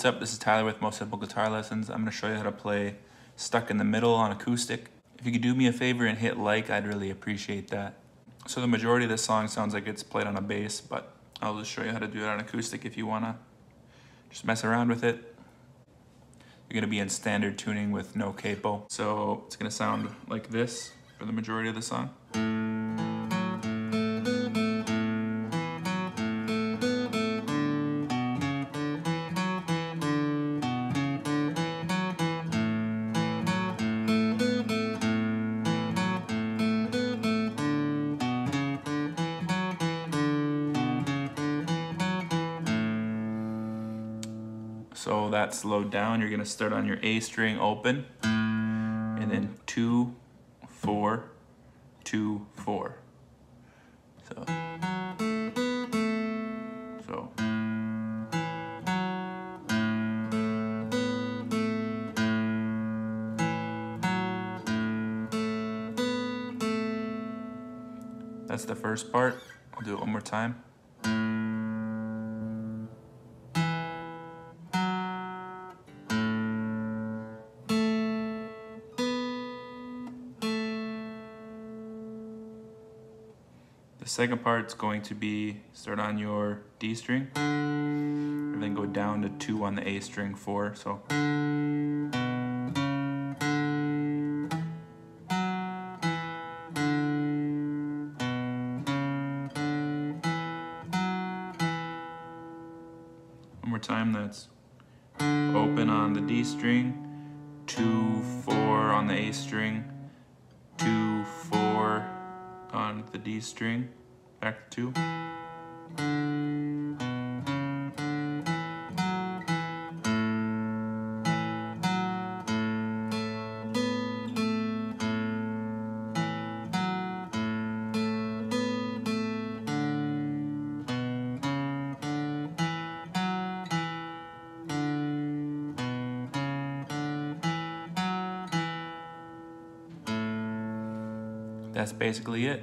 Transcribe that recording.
what's up? This is Tyler with Most Simple Guitar Lessons. I'm going to show you how to play Stuck in the Middle on acoustic. If you could do me a favor and hit like, I'd really appreciate that. So the majority of this song sounds like it's played on a bass, but I'll just show you how to do it on acoustic if you want to just mess around with it. You're going to be in standard tuning with no capo. So it's going to sound like this for the majority of the song. So that's slowed down. You're gonna start on your A string open, and then two, four, two, four. So, so. That's the first part. I'll do it one more time. The second part's going to be start on your D string, and then go down to two on the A string, four. So. One more time, that's open on the D string, two, four on the A string, two, four on the D string, back to two. That's basically it.